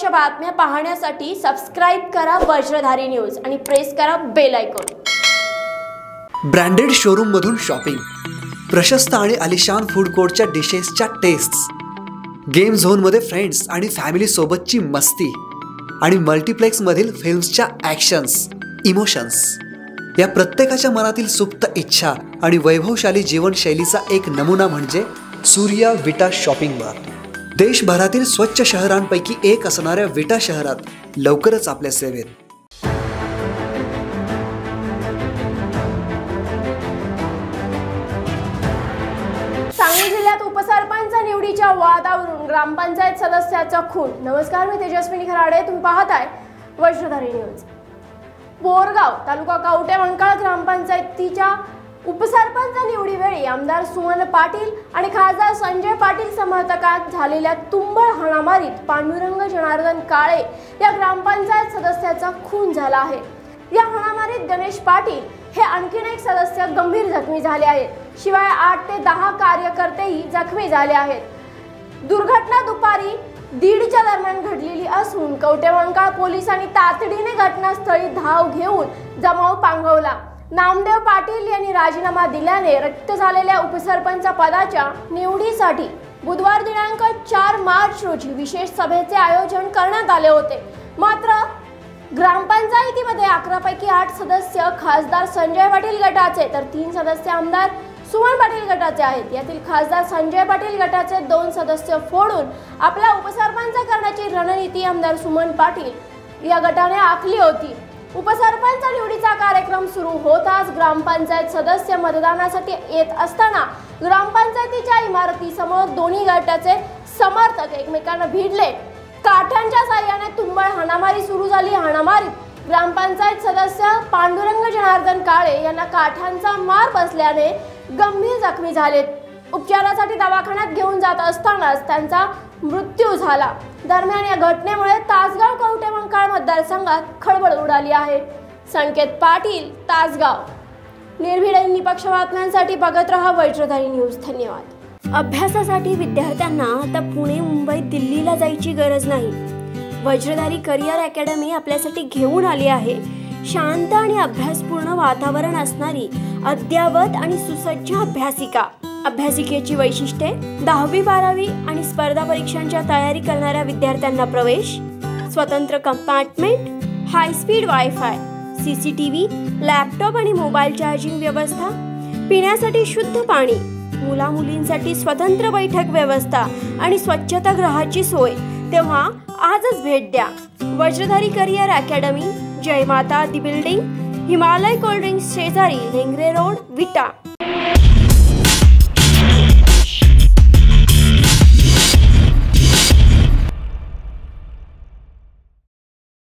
बातम्या पाहण्यासाठी सबस्क्राईब करा वज्रधारी न्यूज आणि प्रेस करा बेल आयकॉन ब्रँडेड शोरूम मधून शॉपिंग प्रशस्त आणि आलिशान फूड कोर्टच्या डिशेसच्या टेस्ट्स गेम झोनमध्ये फ्रेंड्स आणि फॅमिली सोबतची मस्ती. आणि मल्टिप्लेक्समधील फिल्म्सच्या ॲक्शन्स इमोशन्स या प्रत्येकाच्या मनातील सुप्त इच्छा आणि वैभवशाली जीवनशैलीचा एक नमुना म्हणजे सूर्या विटा शॉपिंग मार्ट देशभरातील स्वच्छ शहरांपैकी एक असणाऱ्या विटा शहरात लवकरच आपल्या सेवेत. सांगली जिल्ह्यात उपसरपंच निवडीच्या वादावरून ग्रामपंचायत सदस्याचा खून. नमस्कार मी तेजस्विनी खराडे. तुम्ही पाहताय वज्रधारी न्यूज. बोरगाव तालुका कावटे वंकाळ ग्रामपंचायतीच्या उपसरपंच निवडीवेळी आमदार सुमन पाटील आणि खासदार संजय पाटील समर्थकात झालेल्या तुंबळ हाणामारीत पांडुरंग जनार्दन काळे या ग्रामपंचायत सदस्याचा खून झाला आहे. या हाणामारीत गणेश पाटील हे आणखीन एक सदस्य गंभीर जखमी झाले आहेत. शिवाय आठ ते दहा कार्यकर्तेही जखमी झाले आहेत. दुर्घटना दुपारी दीडच्या दरम्यान घडलेली असून कवटेमंकाळ पोलिसांनी तातडीने घटनास्थळी धाव घेऊन जमाव पांगवला. नामदेव पाटील यांनी राजीनामा दिल्याने रद्द झालेल्या उपसरपंच पदाच्या निवडीसाठी बुधवार दिनांक चार मार्च रोजी विशेष सभेचे आयोजन करण्यात आले होते. मात्र ग्रामपंचायतीमध्ये अकरापैकी आठ सदस्य खासदार संजय पाटील गटाचे तर तीन सदस्य आमदार सुमन पाटील गटाचे आहेत. यातील खासदार संजय पाटील गटाचे दोन सदस्य फोडून आपला उपसरपंच करण्याची रणनीती आमदार सुमन पाटील या गटाने आखली होती. उपसरपंच निवडीचा कार्यक्रम सुरू होताच ग्रामपंचायत सदस्य मतदानासाठी येत असताना ग्रामपंचायतीच्या इमारतीसमोर दोन्ही गटाचे समर्थक एकमेकांना भिडले. काठ्यांच्या साह्याने तुंबळ हाणामारी सुरू झाली. हाणामारीत ग्रामपंचायत सदस्य पांडुरंग जनार्दन काळे यांना काठ्यांचा मार बसल्याने गंभीर जखमी झालेत. उपचारासाठी दवाखान्यात घेऊन जात असतानाच त्यांचा मृत्यू झाला. दरम्यान या घटनेमुळे तासगाव कवटे मंकाळ मतदारसंघात खळबळ उडाली आहे. संकेत पाटील तासगाव. निर्भीड निपक्ष बातम्यांसाठी बघत रहा वज्रधारी न्यूज. धन्यवाद. अभ्यासासाठी विद्यार्थ्यांना आता पुणे मुंबई दिल्लीला जायची गरज नाही. वज्रधारी करिअर अकॅडमी आपल्यासाठी घेऊन आली आहे. शांत आणि अभ्यासपूर्ण वातावरण असणारी अद्यावत आणि सुसज्ज अभ्यासिका. अभ्यासिकेची वैशिष्ट्ये दहावी बारावी आणि स्पर्धा परीक्षांच्या तयारी करणाऱ्या विद्यार्थ्यांना प्रवेश स्वतंत्र compartment high speed wifi C C T V laptop आणि मोबाईल चार्जिंग व्यवस्था पिण्यासाठी शुद्ध पाणी मुला मुलींसाठी स्वतंत्र बैठक व्यवस्था आणि स्वच्छतागृहाची सोय. तेव्हा आजच भेट द्या. Vajradhari career academy Jaimata Di building Himalaya cold drinks शेजारी लेंगरे रोड विटा.